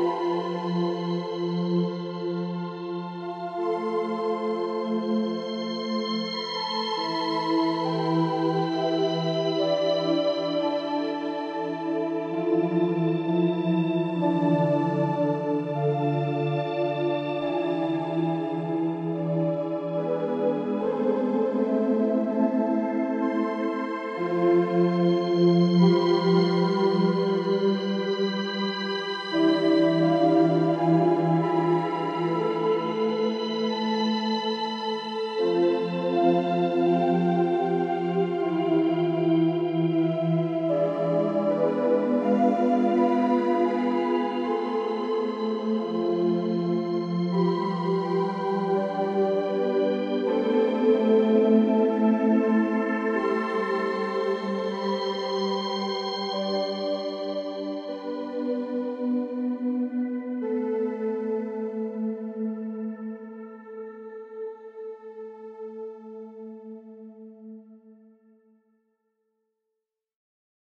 うん。